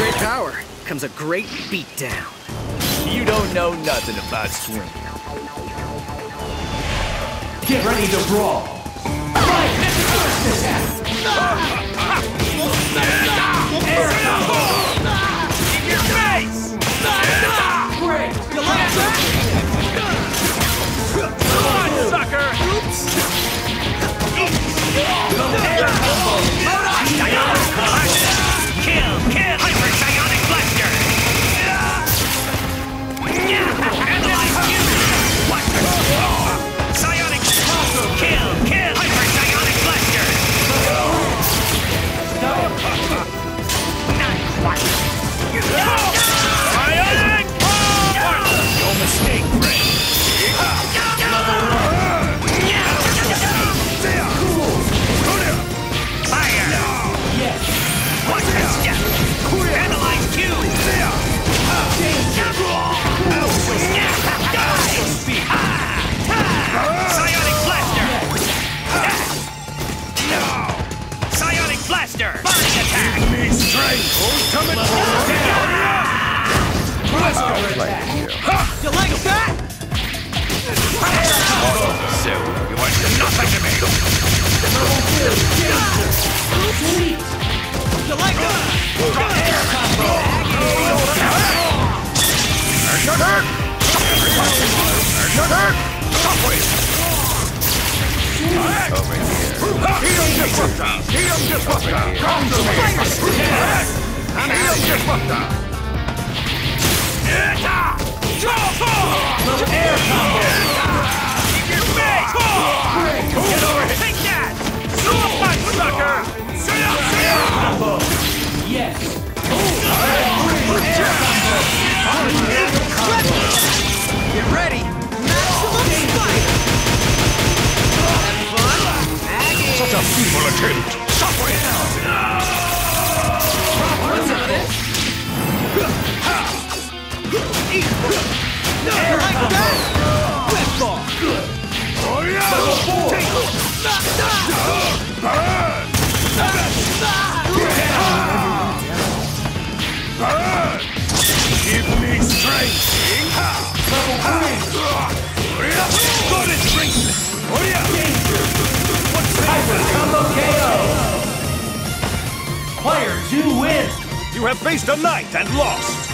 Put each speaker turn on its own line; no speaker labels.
great power comes a great beatdown.
You don't know nothing about swing.
Get ready to brawl. Fight! Yeah!
Disruptor! EM Disruptor! Come to me!
EM Disruptor! Feeble attempt! Stop it!
What's on it?
Eat! No.
you have faced a knight and lost.